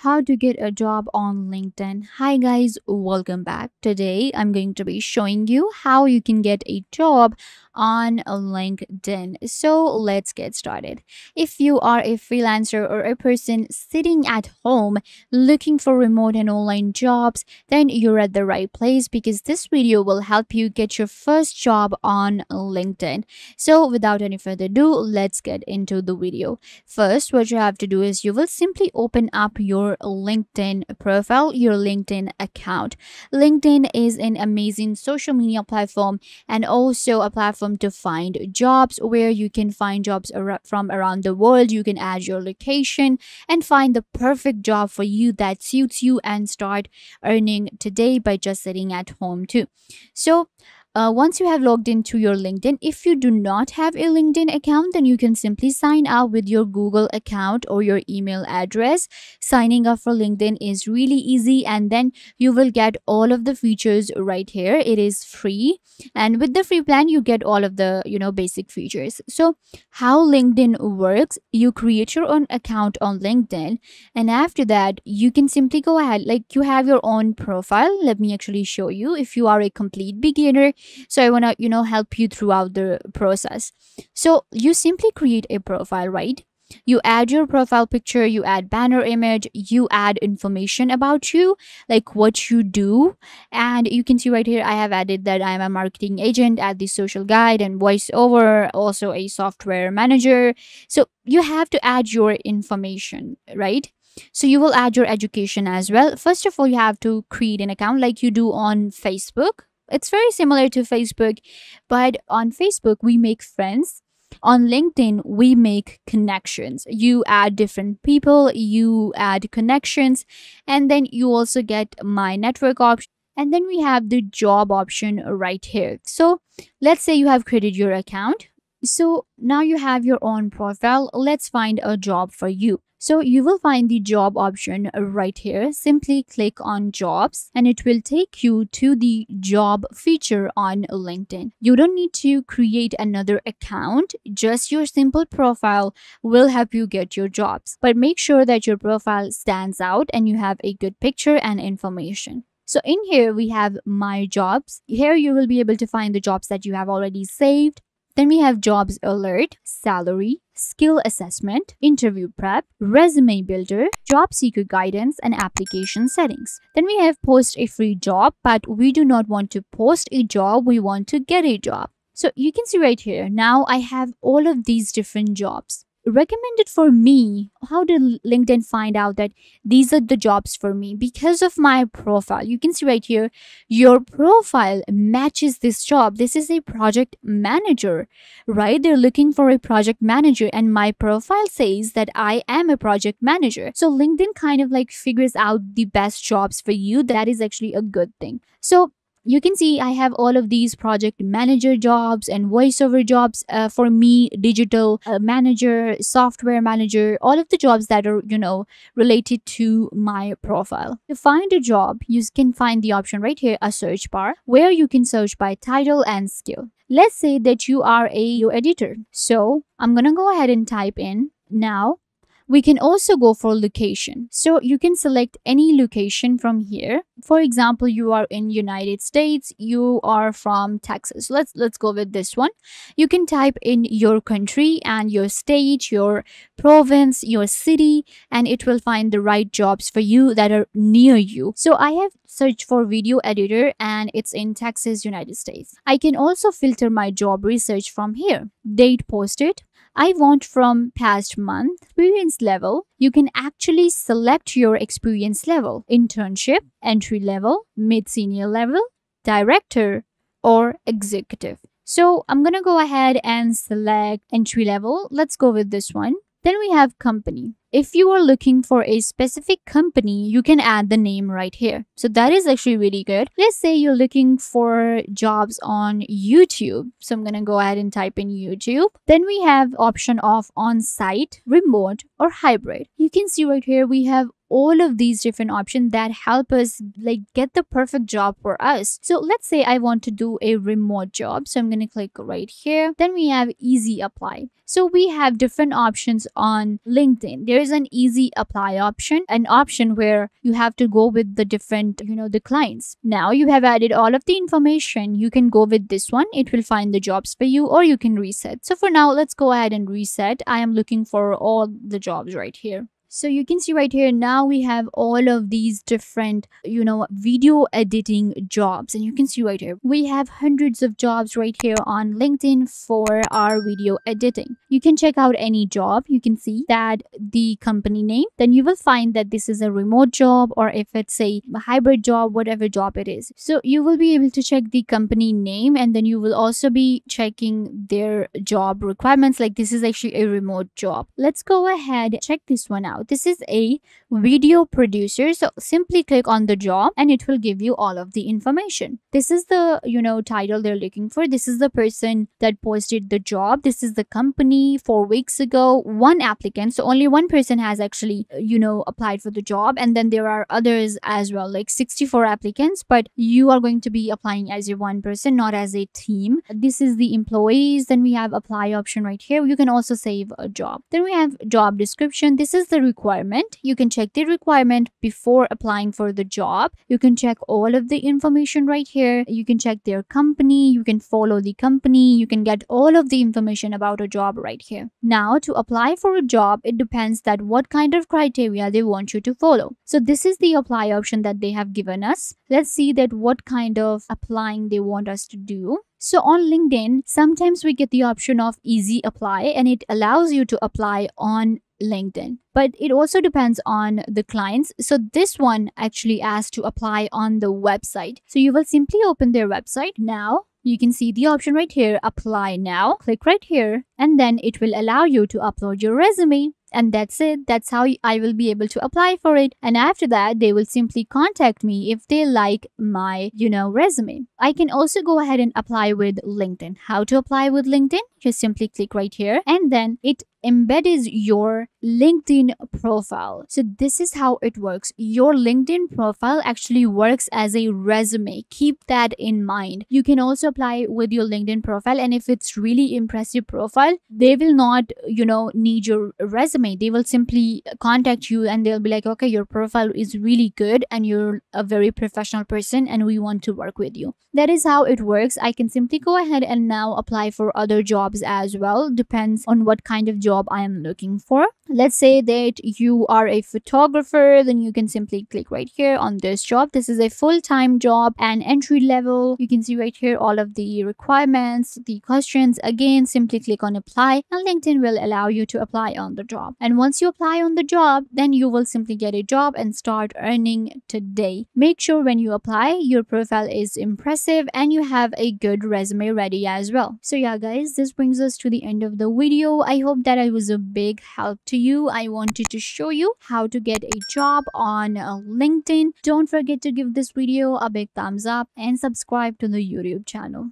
how to get a job on LinkedIn. Hi guys, welcome back. Today I'm going to be showing you how you can get a job on LinkedIn. So let's get started. If you are a freelancer or a person sitting at home looking for remote and online jobs, then you're at the right place because this video will help you get your first job on LinkedIn. So without any further ado, let's get into the video. First, what you have to do is you will simply open up your LinkedIn profile, your LinkedIn account. LinkedIn is an amazing social media platform and also a platform to find jobs where you can find jobs ar- from around the world. You can add your location and find the perfect job for you that suits you and start earning today by just sitting at home too. So, uh, once you have logged into your LinkedIn, if you do not have a LinkedIn account, then you can simply sign up with your Google account or your email address. Signing up for LinkedIn is really easy, and then you will get all of the features right here. It is free, and with the free plan, you get all of the you know basic features. So, how LinkedIn works: you create your own account on LinkedIn, and after that, you can simply go ahead like you have your own profile. Let me actually show you. If you are a complete beginner so i want to you know help you throughout the process. So you simply create a profile right? You add your profile picture you add banner image you add information about you like what you do. And you can see right here i have added that i'm a marketing agent at the social guide and voiceover also a software manager. So you have to add your information right? So you will add your education as well. First of all you have to create an account like you do on facebook it's very similar to Facebook, but on Facebook, we make friends. On LinkedIn, we make connections. You add different people, you add connections, and then you also get my network option. And then we have the job option right here. So let's say you have created your account. So now you have your own profile. Let's find a job for you. So you will find the job option right here. Simply click on jobs and it will take you to the job feature on LinkedIn. You don't need to create another account. Just your simple profile will help you get your jobs. But make sure that your profile stands out and you have a good picture and information. So in here we have my jobs. Here you will be able to find the jobs that you have already saved. Then we have jobs alert, salary, skill assessment, interview prep, resume builder, job seeker guidance, and application settings. Then we have post a free job, but we do not want to post a job, we want to get a job. So you can see right here, now I have all of these different jobs recommended for me. How did linkedin find out that these are the jobs for me? Because of my profile. You can see right here your profile matches this job. This is a project manager right? They're looking for a project manager and my profile says that i am a project manager. So linkedin kind of like figures out the best jobs for you. That is actually a good thing. So you can see I have all of these project manager jobs and voiceover jobs uh, for me, digital uh, manager, software manager, all of the jobs that are, you know, related to my profile. To find a job, you can find the option right here, a search bar, where you can search by title and skill. Let's say that you are a editor. So I'm going to go ahead and type in now we can also go for location. So you can select any location from here. For example, you are in United States, you are from Texas. Let's let's go with this one. You can type in your country and your state, your province, your city, and it will find the right jobs for you that are near you. So I have searched for video editor and it's in Texas, United States. I can also filter my job research from here. Date posted, I want from past month experience level. You can actually select your experience level internship, entry level, mid senior level, director, or executive. So I'm gonna go ahead and select entry level. Let's go with this one. Then we have company. If you are looking for a specific company, you can add the name right here. So that is actually really good. Let's say you're looking for jobs on YouTube. So I'm going to go ahead and type in YouTube. Then we have option of on-site, remote or hybrid. You can see right here we have all of these different options that help us like get the perfect job for us. So let's say I want to do a remote job. So I'm going to click right here. Then we have easy apply. So we have different options on LinkedIn. There is an easy apply option, an option where you have to go with the different, you know, the clients. Now you have added all of the information. You can go with this one. It will find the jobs for you or you can reset. So for now, let's go ahead and reset. I am looking for all the jobs right here. So you can see right here now we have all of these different, you know, video editing jobs. And you can see right here, we have hundreds of jobs right here on LinkedIn for our video editing. You can check out any job. You can see that the company name. Then you will find that this is a remote job or if it's a hybrid job, whatever job it is. So you will be able to check the company name and then you will also be checking their job requirements. Like this is actually a remote job. Let's go ahead, check this one out out. This is a video producer. So simply click on the job and it will give you all of the information. This is the, you know, title they're looking for. This is the person that posted the job. This is the company four weeks ago. One applicant. So only one person has actually, uh, you know, applied for the job. And then there are others as well, like 64 applicants, but you are going to be applying as a one person, not as a team. This is the employees. Then we have apply option right here. You can also save a job. Then we have job description. This is the requirement. You can check the requirement before applying for the job. You can check all of the information right here. You can check their company. You can follow the company. You can get all of the information about a job right here. Now to apply for a job, it depends that what kind of criteria they want you to follow. So this is the apply option that they have given us. Let's see that what kind of applying they want us to do. So on LinkedIn, sometimes we get the option of easy apply and it allows you to apply on LinkedIn. But it also depends on the clients. So this one actually asks to apply on the website. So you will simply open their website now. You can see the option right here, apply now. Click right here and then it will allow you to upload your resume and that's it. That's how i will be able to apply for it. And after that they will simply contact me if they like my you know resume. I can also go ahead and apply with linkedin. How to apply with linkedin? Just simply click right here and then it embeds your LinkedIn profile. So this is how it works. Your LinkedIn profile actually works as a resume. Keep that in mind. You can also apply with your LinkedIn profile and if it's really impressive profile, they will not, you know, need your resume. They will simply contact you and they'll be like, "Okay, your profile is really good and you're a very professional person and we want to work with you." That is how it works. I can simply go ahead and now apply for other jobs as well. Depends on what kind of job I am looking for. Let's say that you are a photographer, then you can simply click right here on this job. This is a full-time job and entry level. You can see right here all of the requirements, the questions. Again, simply click on apply and LinkedIn will allow you to apply on the job. And once you apply on the job, then you will simply get a job and start earning today. Make sure when you apply, your profile is impressive and you have a good resume ready as well. So yeah, guys, this brings us to the end of the video. I hope that I was a big help to you. I wanted to show you how to get a job on uh, LinkedIn. Don't forget to give this video a big thumbs up and subscribe to the YouTube channel.